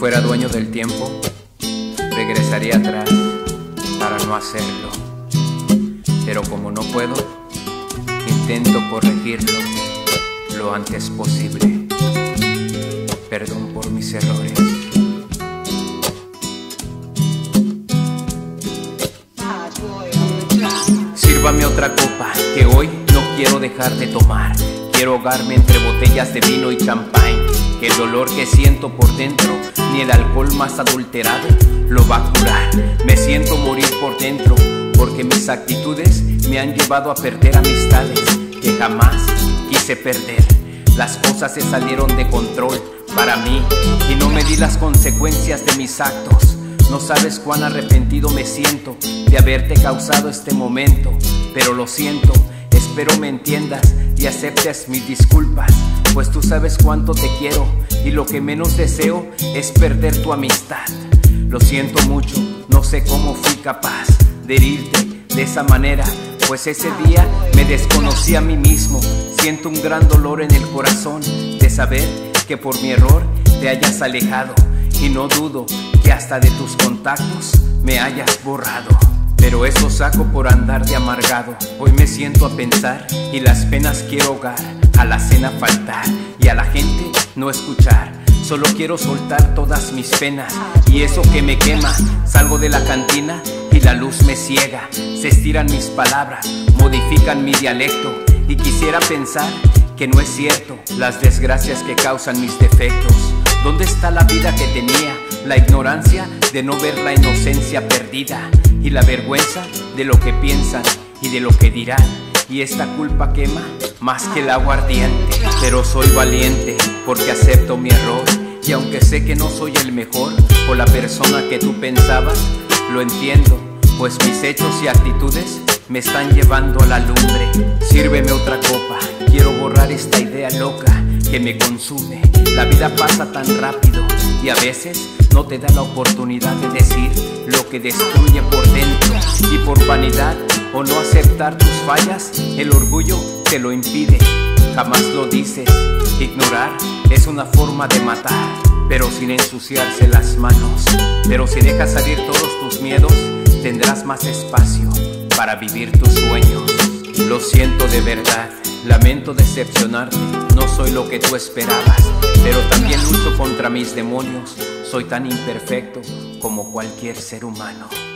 fuera dueño del tiempo, regresaría atrás para no hacerlo. Pero como no puedo, intento corregirlo lo antes posible. Perdón por mis errores. Sírvame otra copa, que hoy no quiero dejar de tomar. Quiero ahogarme entre botellas de vino y champán. El dolor que siento por dentro, ni el alcohol más adulterado lo va a curar. Me siento morir por dentro, porque mis actitudes me han llevado a perder amistades que jamás quise perder. Las cosas se salieron de control para mí y no me di las consecuencias de mis actos. No sabes cuán arrepentido me siento de haberte causado este momento, pero lo siento, espero me entiendas y aceptes mis disculpas, pues tú sabes cuánto te quiero y lo que menos deseo es perder tu amistad. Lo siento mucho, no sé cómo fui capaz de herirte de esa manera, pues ese día me desconocí a mí mismo. Siento un gran dolor en el corazón de saber que por mi error te hayas alejado y no dudo que hasta de tus contactos me hayas borrado. Pero eso saco por andar de amargado. Hoy me siento a pensar y las penas quiero ahogar, a la cena faltar y a la gente no escuchar. Solo quiero soltar todas mis penas y eso que me quema. Salgo de la cantina y la luz me ciega. Se estiran mis palabras, modifican mi dialecto y quisiera pensar que no es cierto las desgracias que causan mis defectos. ¿Dónde está la vida que tenía? La ignorancia de no ver la inocencia perdida y la vergüenza de lo que piensan y de lo que dirán. Y esta culpa quema más que el agua ardiente. Pero soy valiente porque acepto mi error. Y aunque sé que no soy el mejor o la persona que tú pensabas, lo entiendo, pues mis hechos y actitudes me están llevando a la lumbre. Sírveme otra copa, quiero borrar esta idea loca que me consume. La vida pasa tan rápido y a veces no te da la oportunidad de decir lo que destruye por dentro y por vanidad o no aceptar tus fallas, el orgullo te lo impide. Jamás lo dices, ignorar es una forma de matar, pero sin ensuciarse las manos. Pero si dejas salir todos tus miedos, tendrás más espacio para vivir tus sueños. Lo siento de verdad, lamento decepcionarte, no soy lo que tú esperabas, pero también lucho contra mis demonios, soy tan imperfecto como cualquier ser humano.